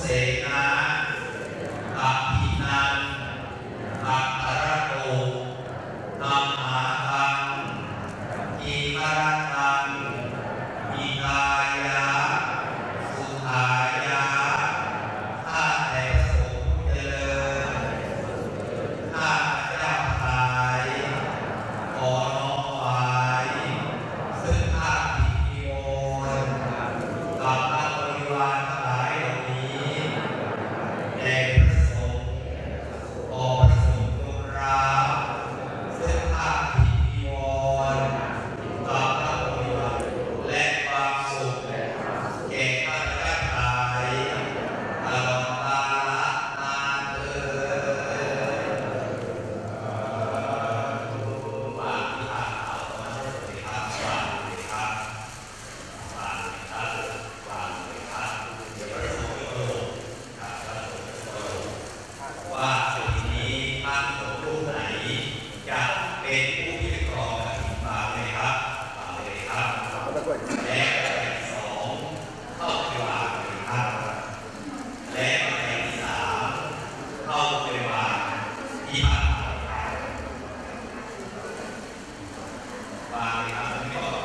เสนาอภินันต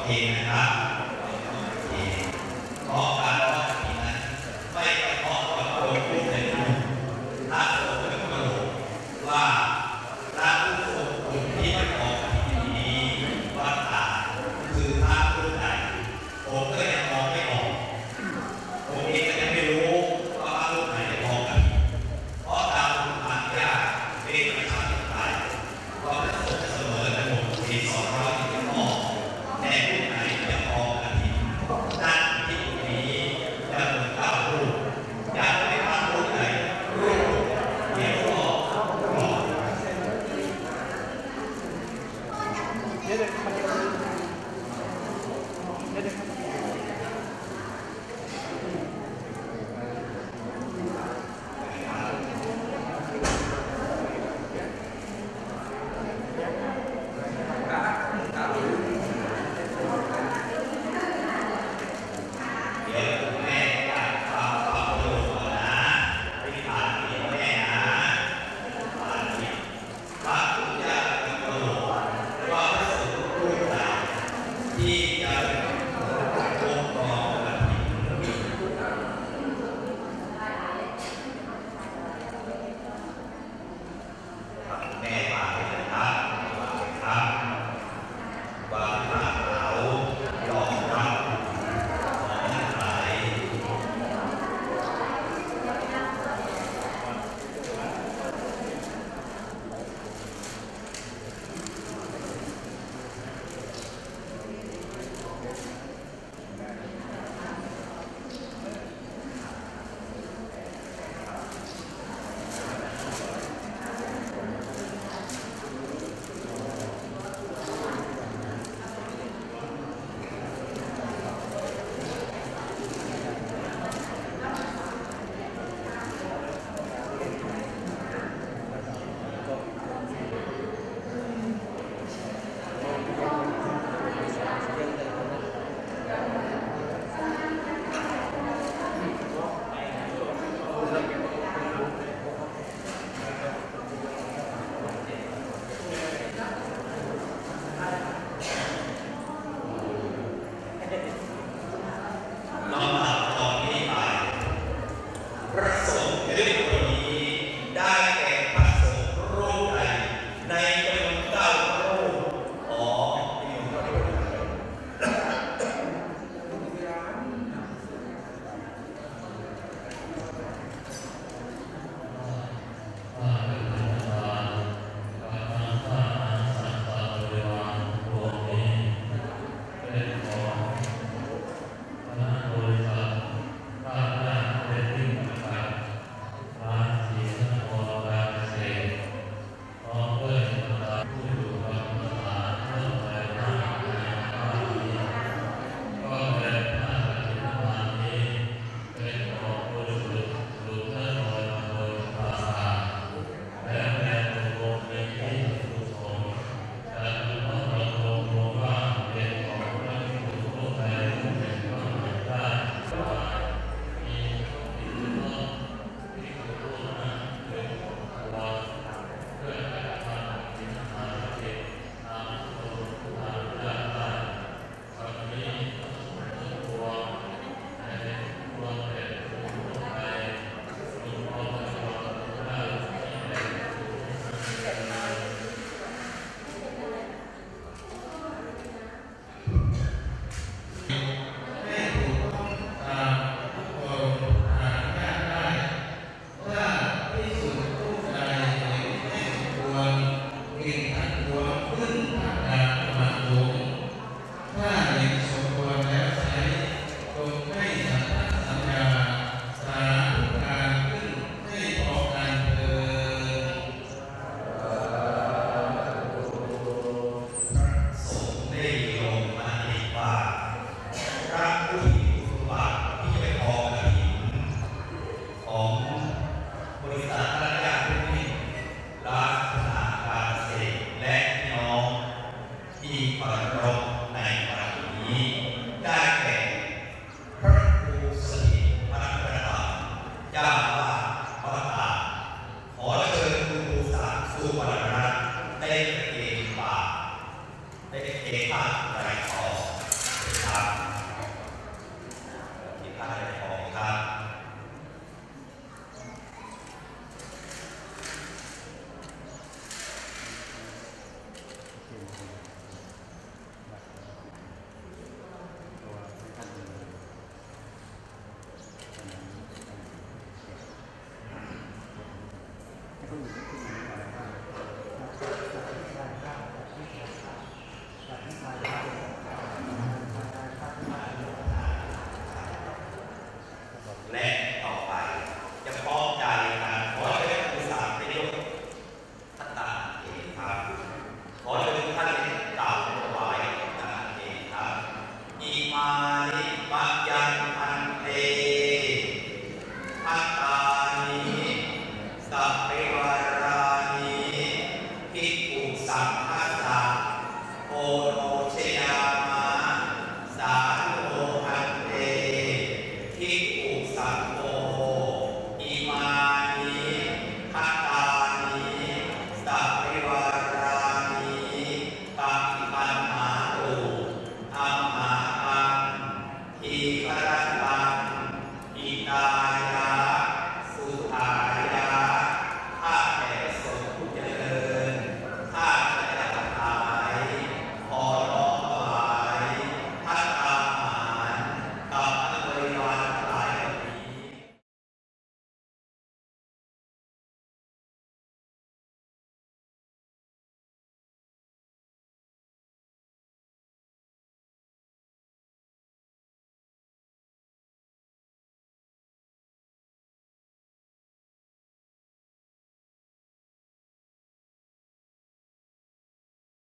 Amen. ปรารถในปรารถนี้ ね。